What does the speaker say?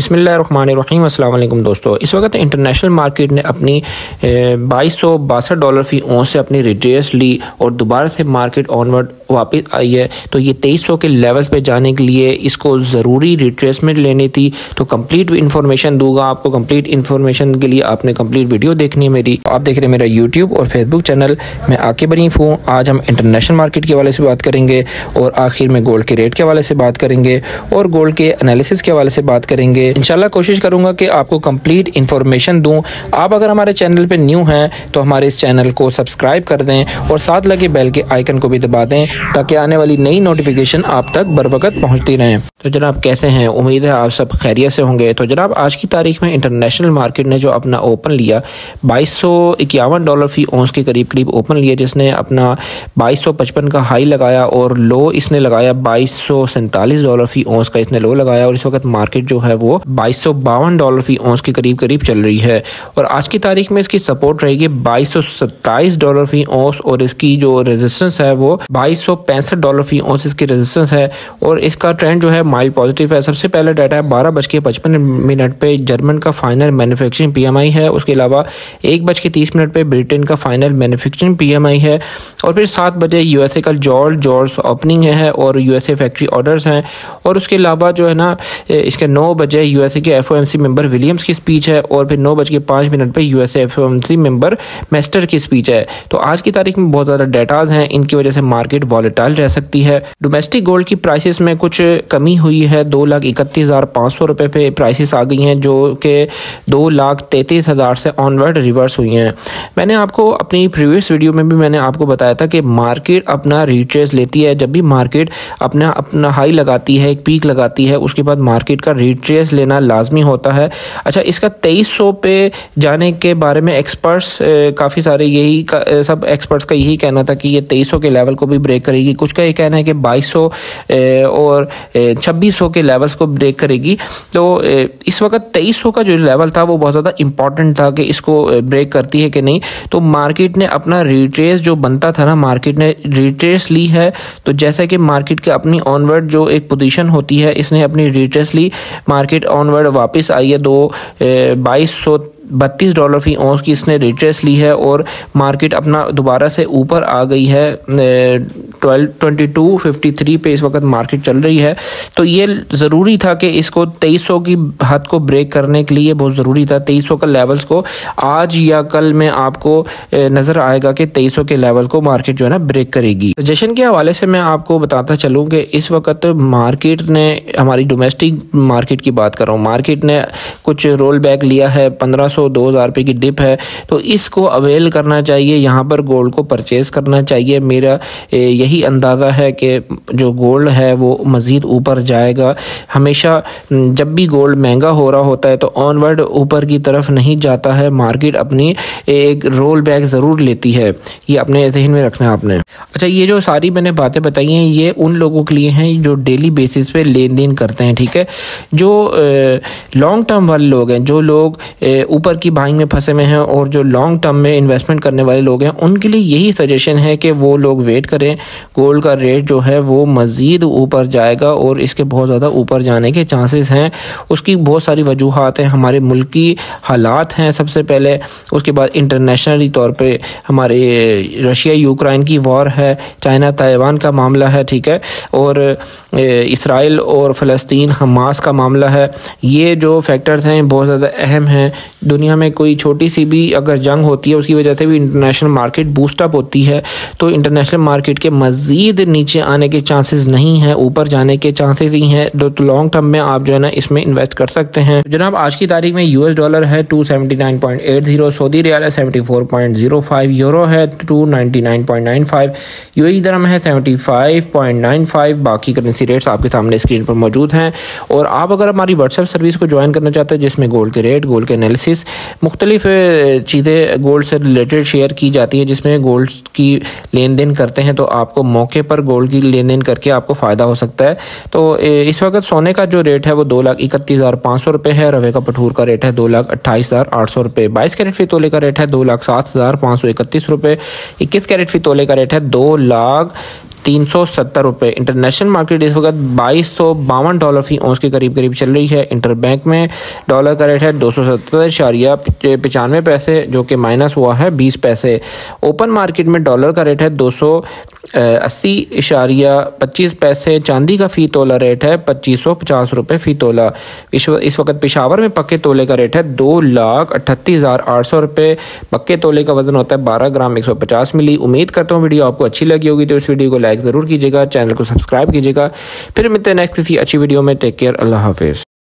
बसमीम अल्लाम दोस्तों। इस वक्त इंटरनेशनल मार्केट ने अपनी बाईस सौ बासठ डॉलर फ़ी ओन से अपनी रिट्रेस ली और दोबारा से मार्केट ऑनवर्ड वापस आई है। तो ये तेईस सौ के लेवल पे जाने के लिए इसको ज़रूरी रिट्रेसमेंट लेनी थी। तो कंप्लीट इन्फॉर्मेशन दूँगा आपको। कंप्लीट इन्फॉर्मेशन के लिए आपने कंप्लीट वीडियो देखनी है मेरी। आप देख रहे हैं मेरा यूट्यूब और फेसबुक चैनल। मैं आके बरीफ हूँ। आज हम इंटरनेशनल मार्केट के हवाले से बात करेंगे और आखिर में गोल्ड के रेट के हवाले से बात करेंगे और गोल्ड के एनालिसिस के हवाले से बात करेंगे। इनशाला कोशिश करूँगा कि आपको कंप्लीट इन्फॉर्मेशन दूँ। आप अगर हमारे चैनल पे न्यू हैं तो हमारे इस चैनल को सब्सक्राइब कर दें और साथ लगे बेल के आइकन को भी दबा दें, ताकि आने वाली नई नोटिफिकेशन आप तक बर वक्त पहुँचती रहें। तो जनाब, कैसे हैं? उम्मीद है आप सब खैरियत से होंगे। तो जनाब, आज की तारीख में इंटरनेशनल मार्केट ने जो अपना ओपन लिया, बाईस सौ इक्यावन डॉलर फ़ी ओंस के करीब करीब ओपन लिया, जिसने अपना बाईस सौ पचपन का हाई लगाया और लो इसने लगाया बाईस सौ सैंतालीस डॉलर फ़ी ओंस का, इसने लो लगाया और इस वक्त मार्केट जो है वो बाईस बावन डॉलर फ़ी ओंस के करीब करीब चल रही है। और आज की तारीख में इसकी सपोर्ट रहेगी बाईस डॉलर फ़ी ओंस और इसकी जो रेजिस्टेंस है वो बाईस डॉलर फ़ी ओंस इसकी रेजिस्टेंस है। और इसका ट्रेंड जो है माइल्ड पॉजिटिव है। सबसे पहले डाटा है बारह बज के पचपन मिनट पे जर्मन का फाइनल मैन्युफैक्चरिंग पीएमआई है। उसके अलावा एक बज के तीस मिनट पे ब्रिटेन का फाइनल मैन्युफैक्चरिंग पीएमआई है। और फिर सात बजे यूएसए का जॉर्ज जॉर्ज ओपनिंग है और यूएसए फैक्ट्री ऑर्डर्स हैं। और उसके अलावा जो है ना इसके नौ बजे यूएसए के एफओएमसी मेंबर विलियम्स की स्पीच है और फिर नौ बज के पाँच मिनट पर यूएसए एफओएमसी मेंबर मेस्टर की स्पीच है। तो आज की तारीख में बहुत ज़्यादा डेटाज हैं, इनकी वजह से मार्केट वॉलेटाइल रह सकती है। डोमेस्टिक गोल्ड की प्राइसेस में कुछ कमी हुई है, दो लाख इकतीस हज़ार पाँच सौ रुपये पे प्राइसेस आ गई हैं, जो कि दो लाख तैंतीस हज़ार से ऑनवर्ड रिवर्स हुई हैं। मैंने आपको अपनी प्रीवियस वीडियो में भी मैंने आपको बताया था कि मार्केट अपना रिट्रेस लेती है। जब भी मार्केट अपना अपना हाई लगाती है एक पीक लगाती है उसके बाद मार्केट का रिट्रेस लेना लाजमी होता है। अच्छा इसका तेईस सौ पे जाने के बारे में एक्सपर्ट्स काफ़ी सारे यही का, सब एक्सपर्ट्स का यही कहना था कि ये तेईस सौ के लेवल को भी ब्रेक करेगी। कुछ का ये कहना है कि बाईस सौ और छब्बीस सौ के लेवल्स को ब्रेक करेगी। तो इस वक्त तेईस सौ का जो लेवल था वो बहुत ज़्यादा इंपॉर्टेंट था कि इसको ब्रेक करती है कि नहीं। तो मार्केट ने अपना रिट्रेस जो बनता था ना मार्केट ने रिट्रेस ली है। तो जैसा कि मार्केट के अपनी ऑनवर्ड जो एक पोजीशन होती है, इसने अपनी रिट्रेस ली। मार्केट ऑनवर्ड वापस आई है दो बाईस सौ बत्तीस डॉलर फ़ी औंस की इसने रिट्रेस ली है और मार्केट अपना दोबारा से ऊपर आ गई है twelve, twenty two, fifty three पे इस वक्त मार्केट चल रही है। तो ये ज़रूरी था कि इसको तेईस सौ की हद को ब्रेक करने के लिए बहुत ज़रूरी था, तेईस सौ का लेवल्स को। आज या कल में आपको नज़र आएगा कि तेईस सौ के लेवल को मार्केट जो है ना ब्रेक करेगी। जशन के हवाले से मैं आपको बताता चलूँ कि इस वक्त मार्केट ने, हमारी डोमेस्टिक मार्केट की बात कर रहा हूँ, मार्केट ने कुछ रोल बैक लिया है, पंद्रह सौ रुपये की डिप है तो इसको अवेल करना चाहिए, यहाँ पर गोल्ड को परचेज़ करना चाहिए। मेरा यही अंदाज़ा है कि जो गोल्ड है वो मज़ीद ऊपर जाएगा। हमेशा जब भी गोल्ड महँगा हो रहा होता है तो ऑनवर्ड ऊपर की तरफ़ नहीं जाता है। मार्केट अपनी एक रोल बैक ज़रूर लेती है। ये अपने जहन में रखना है आपने। अच्छा ये जो सारी मैंने बातें बताई हैं, ये उन लोगों के लिए हैं जो डेली बेसिस पे लेन देन करते हैं, ठीक है? जो लॉन्ग टर्म वाले लोग हैं, जो लोग ऊपर ऊपर की बाइंग में फंसे हुए हैं और जो लॉन्ग टर्म में इन्वेस्टमेंट करने वाले लोग हैं, उनके लिए यही सजेशन है कि वो लोग वेट करें। गोल्ड का रेट जो है वो मज़ीद ऊपर जाएगा और इसके बहुत ज़्यादा ऊपर जाने के चांसेस हैं। उसकी बहुत सारी वजूहत हैं, हमारे मुल्क की हालात हैं सबसे पहले। उसके बाद इंटरनेशनली तौर पर हमारे रशिया यूक्रेन की वॉर है, चाइना ताइवान का मामला है, ठीक है? और इसराइल और फ़लस्तीन हमास का मामला है। ये जो फैक्टर्स हैं, बहुत ज़्यादा अहम हैं दुनिया में कोई छोटी सी भी अगर जंग होती है, उसकी वजह से भी इंटरनेशनल मार्केट बूस्टअप होती है तो इंटरनेशनल मार्केट के मज़ीद नीचे आने के चांसेस नहीं है, ऊपर जाने के चांसेस ही हैं तो लॉन्ग टर्म में आप जो है ना इसमें इन्वेस्ट कर सकते हैं। जनाब, आज की तारीख में यूएस डॉलर है two seventy nine point eight zero Saudi riyal है seventy four point zero five euro है two ninety nine point nine five you है seventy five point nine five बाकी करेंसी रेट्स आपके सामने स्क्रीन पर मौजूद हैं। और आप अगर हमारी व्हाट्सएप सर्विस को ज्वाइन करना चाहते हैं, जिसमें गोल्ड के रेट गोल्ड के एनालिसिस मुख्तलिफ़ चीज़ें गोल्ड से रिलेटेड शेयर की जाती हैं, जिसमें गोल्ड की लेन देन करते हैं तो आपको मौके पर गोल्ड की लेन देन करके आपको फ़ायदा हो सकता है। तो इस वक्त सोने का जो रेट है, वो दो लाख इकतीस हज़ार पाँच सौ रुपये है, रवे का पठूर का रेट है दो लाख अट्ठाईस हज़ार आठ सौ रुपये बाईस कैरेट फ़ी तोले का रेट है दो लाख सात हज़ार पाँच सौ इकतीस रुपये इक्कीस कैरेट फ़ी तोले का रेट है दो लाख तीन सौ सत्तर रुपये इंटरनेशनल मार्केट इस वक्त बाईस सौ बावन डॉलर फ़ी औंस के करीब करीब चल रही है। इंटर बैंक में डॉलर का रेट है दो सौ सत्तर इशारिया पचानवे पैसे, जो कि माइनस हुआ है बीस पैसे। ओपन मार्केट में डॉलर का रेट है दो सौ अस्सी इशारिया पच्चीस पैसे। चांदी का फ़ी तोला रेट है पच्चीस सौ पचास रुपये फ़ी तोला। इस वक्त पिशावर में पक्के तोले का रेट है दो लाख अट्ठतीस हज़ार आठ सौ रुपये पक्के तोले का वज़न होता है बारह ग्राम एक सौ पचास मिली। उम्मीद करता हूँ वीडियो आपको अच्छी लगी होगी तो इस वीडियो को लाइक ज़रूर कीजिएगा, चैनल को सब्सक्राइब कीजिएगा। फिर मिलते हैं नेक्स्ट किसी अच्छी वीडियो में। टेक केयर अल्लाह हाफिज़।